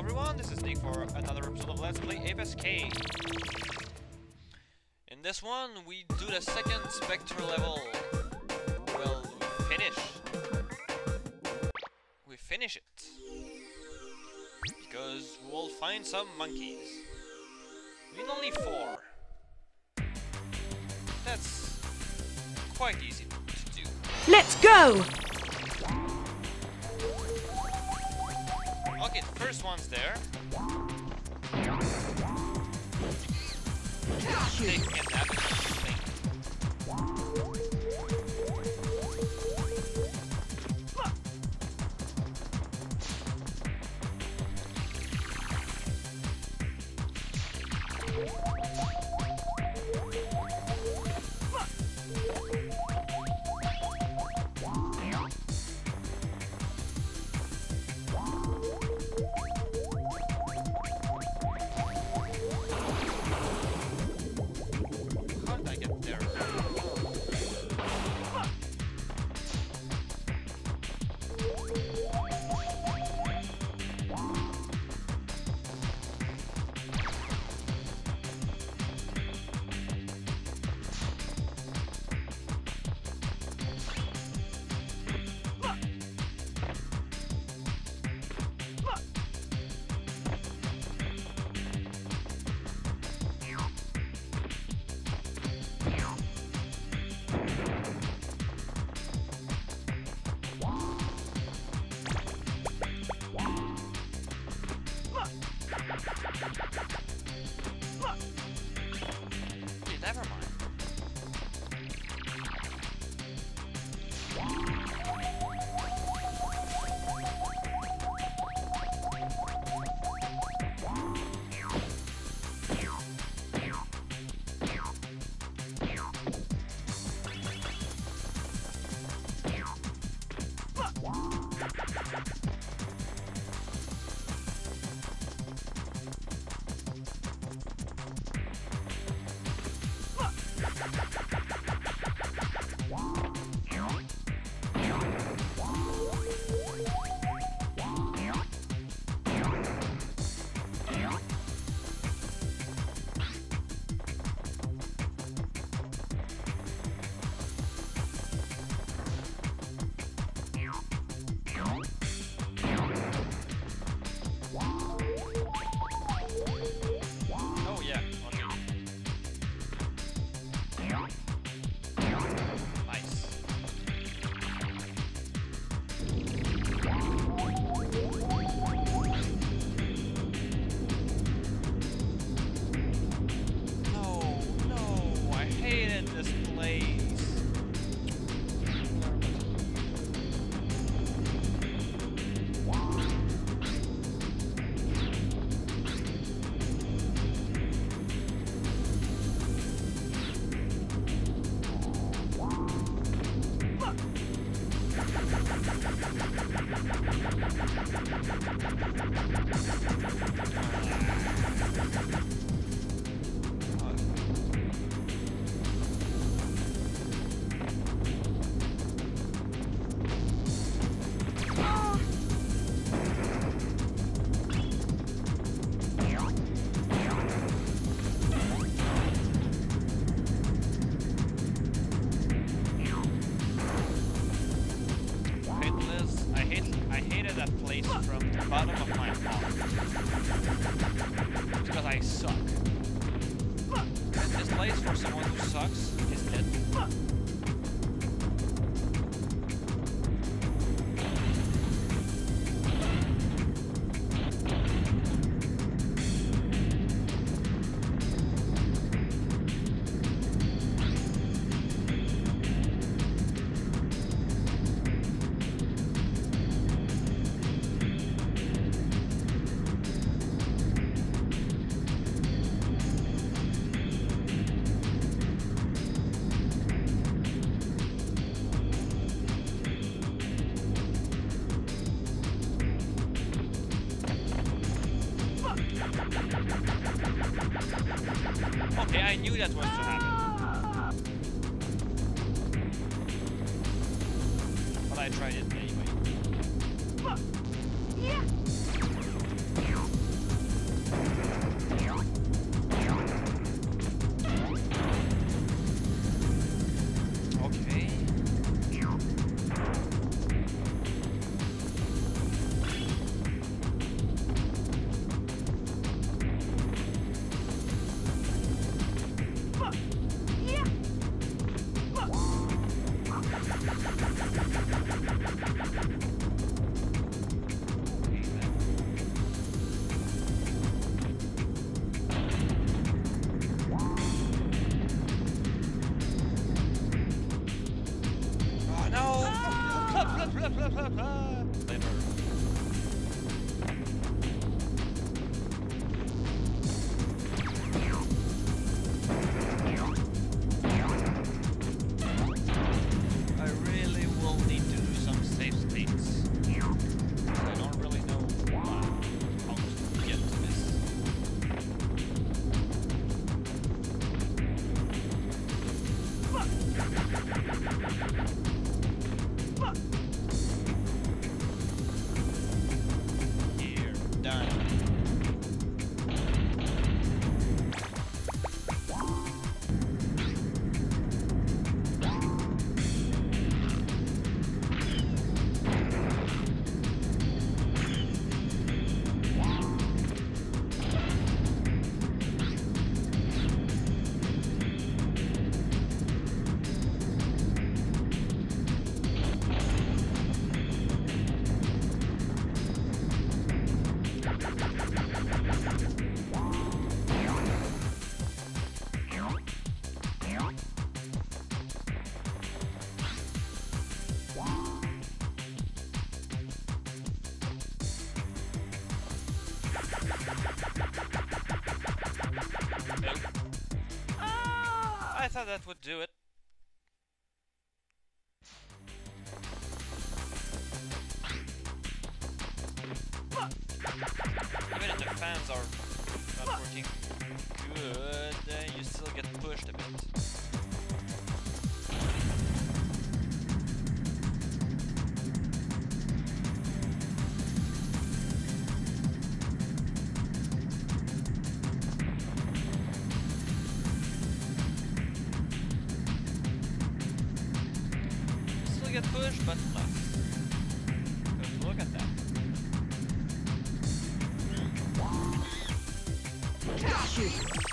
everyone, this is Nick for another episode of Let's Play Escape. In this one, we do the second Specter level. Well, we finish. We finish it. Because we'll find some monkeys. We need only four. That's quite easy to do. Let's go! First one's there. Taking a damage, I Thank you. Okay, I knew that was to happen. But I tried it anyway. thought that would do it. Even if the fans are not working good, uh, you still get pushed a bit. obligatorisch batra. Frågan där. Shoot.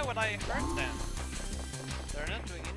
why would I hurt them? They're not doing anything.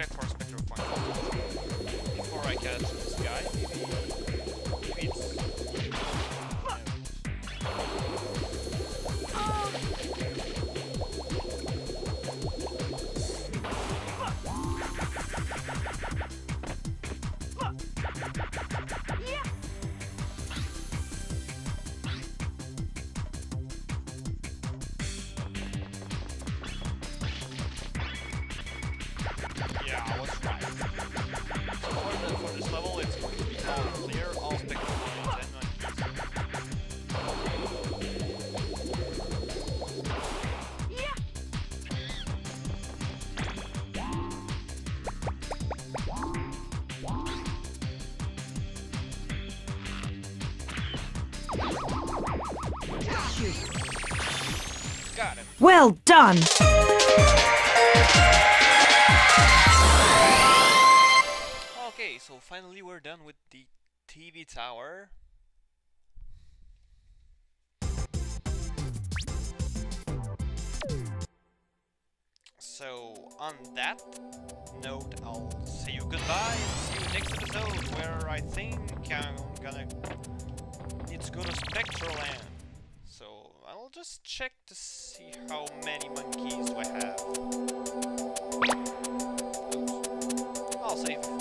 check for spectral point. Before I catch this guy, maybe, maybe it's Well done! Okay, so finally we're done with the TV tower. So, on that note, I'll say you goodbye and see you next episode where I think I'm gonna need to go to Specter Land. So, I'll just check to see how many monkeys do I have. I'll save